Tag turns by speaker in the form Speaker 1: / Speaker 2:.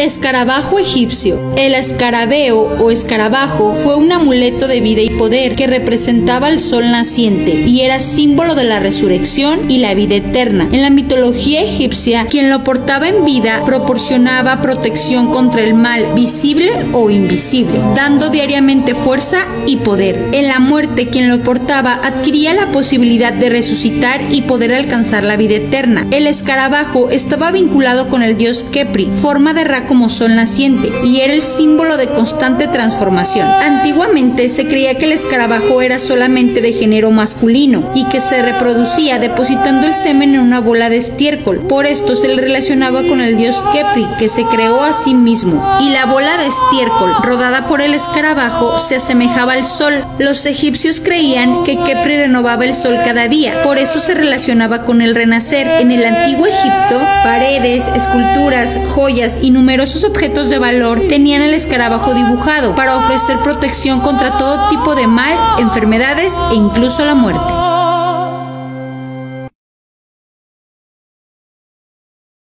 Speaker 1: Escarabajo egipcio. El escarabeo o escarabajo fue un amuleto de vida y poder que representaba el sol naciente y era símbolo de la resurrección y la vida eterna. En la mitología egipcia, quien lo portaba en vida proporcionaba protección contra el mal visible o invisible, dando diariamente fuerza y poder. En la muerte, quien lo portaba adquiría la posibilidad de resucitar y poder alcanzar la vida eterna. El escarabajo estaba vinculado con el dios Kepri, forma de como sol naciente y era el símbolo de constante transformación. Antiguamente se creía que el escarabajo era solamente de género masculino y que se reproducía depositando el semen en una bola de estiércol. Por esto se le relacionaba con el dios Kepri, que se creó a sí mismo. Y la bola de estiércol, rodada por el escarabajo, se asemejaba al sol. Los egipcios creían que Kepri renovaba el sol cada día, por eso se relacionaba con el renacer. En el antiguo Egipto, paredes, esculturas, joyas y numerosos objetos de valor tenían el escarabajo dibujado para ofrecer protección contra todo tipo de mal, enfermedades e incluso la muerte.